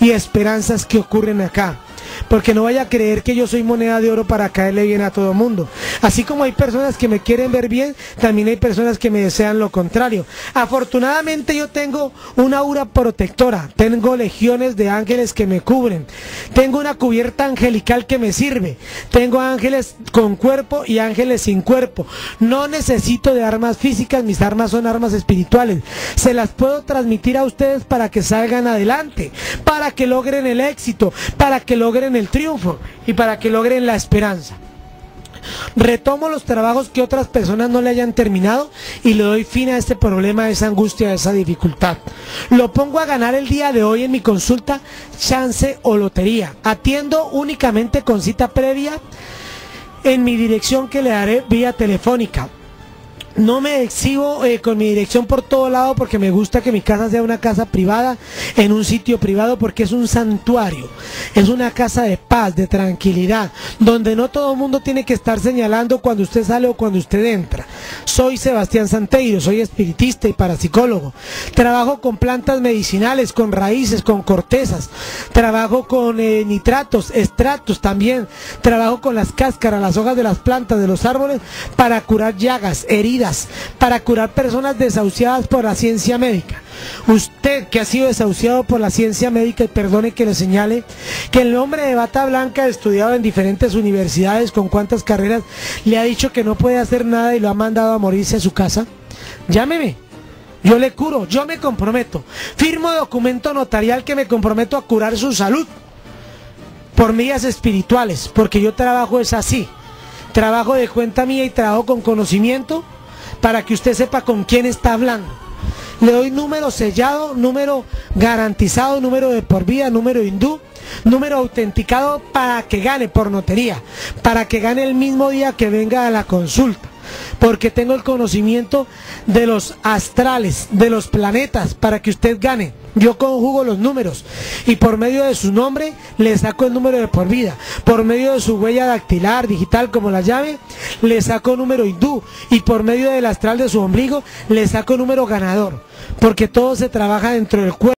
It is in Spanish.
y esperanzas que ocurren acá porque no vaya a creer que yo soy moneda de oro para caerle bien a todo mundo. Así como hay personas que me quieren ver bien, también hay personas que me desean lo contrario. Afortunadamente yo tengo una aura protectora, tengo legiones de ángeles que me cubren, tengo una cubierta angelical que me sirve, tengo ángeles con cuerpo y ángeles sin cuerpo. No necesito de armas físicas, mis armas son armas espirituales. Se las puedo transmitir a ustedes para que salgan adelante, para que logren el éxito, para que logren el triunfo y para que logren la esperanza. Retomo los trabajos que otras personas no le hayan terminado y le doy fin a este problema, a esa angustia, a esa dificultad. Lo pongo a ganar el día de hoy en mi consulta, chance o lotería. Atiendo únicamente con cita previa en mi dirección que le daré vía telefónica no me exhibo eh, con mi dirección por todo lado porque me gusta que mi casa sea una casa privada, en un sitio privado porque es un santuario, es una casa de paz, de tranquilidad, donde no todo el mundo tiene que estar señalando cuando usted sale o cuando usted entra. Soy Sebastián Santeiro, soy espiritista y parapsicólogo. Trabajo con plantas medicinales, con raíces, con cortezas. Trabajo con eh, nitratos, estratos también. Trabajo con las cáscaras, las hojas de las plantas, de los árboles para curar llagas, heridas para curar personas desahuciadas por la ciencia médica. Usted que ha sido desahuciado por la ciencia médica, y perdone que le señale, que el hombre de bata blanca, estudiado en diferentes universidades, con cuántas carreras, le ha dicho que no puede hacer nada y lo ha mandado a morirse a su casa. Llámeme. Yo le curo, yo me comprometo. Firmo documento notarial que me comprometo a curar su salud por medidas espirituales, porque yo trabajo es así. Trabajo de cuenta mía y trabajo con conocimiento para que usted sepa con quién está hablando. Le doy número sellado, número garantizado, número de por vida, número hindú, número autenticado para que gane por notería, para que gane el mismo día que venga a la consulta porque tengo el conocimiento de los astrales, de los planetas, para que usted gane. Yo conjugo los números y por medio de su nombre le saco el número de por vida. Por medio de su huella dactilar, digital, como la llave, le saco número hindú. Y por medio del astral de su ombligo le saco número ganador. Porque todo se trabaja dentro del cuerpo.